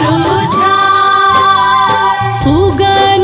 रोजा सुगर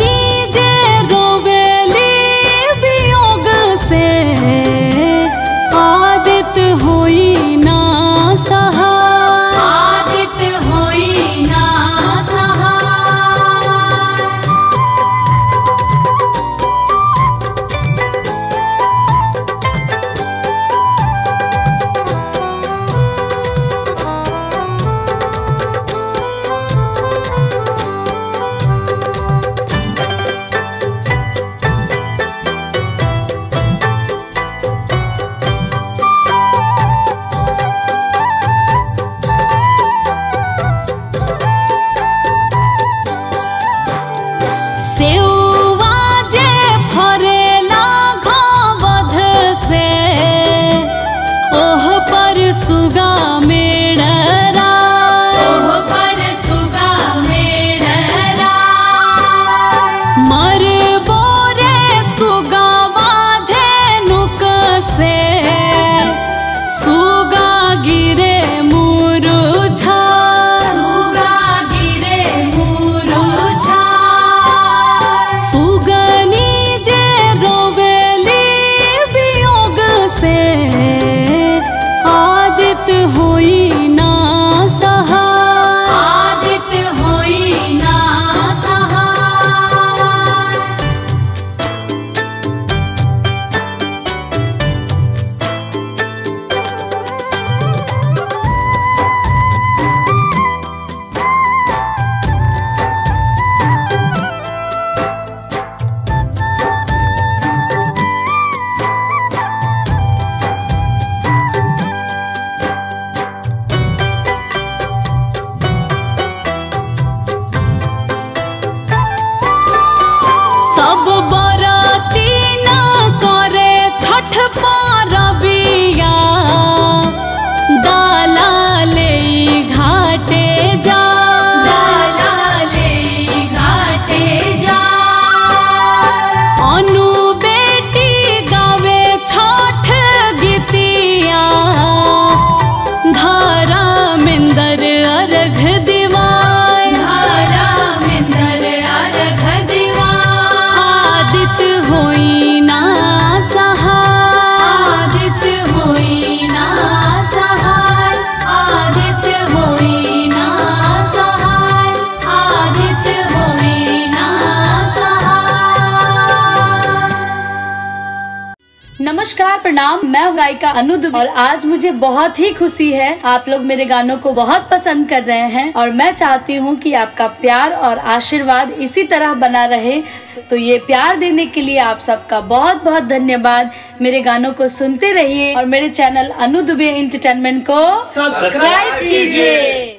सुगा Babo! नमस्कार प्रणाम। मैं हूँ गायिका अनु दुबे और आज मुझे बहुत ही खुशी है। आप लोग मेरे गानों को बहुत पसंद कर रहे हैं और मैं चाहती हूँ कि आपका प्यार और आशीर्वाद इसी तरह बना रहे। तो ये प्यार देने के लिए आप सबका बहुत बहुत धन्यवाद। मेरे गानों को सुनते रहिए और मेरे चैनल अनु दुबे इंटरटेनमेंट को सब्सक्राइब कीजिए।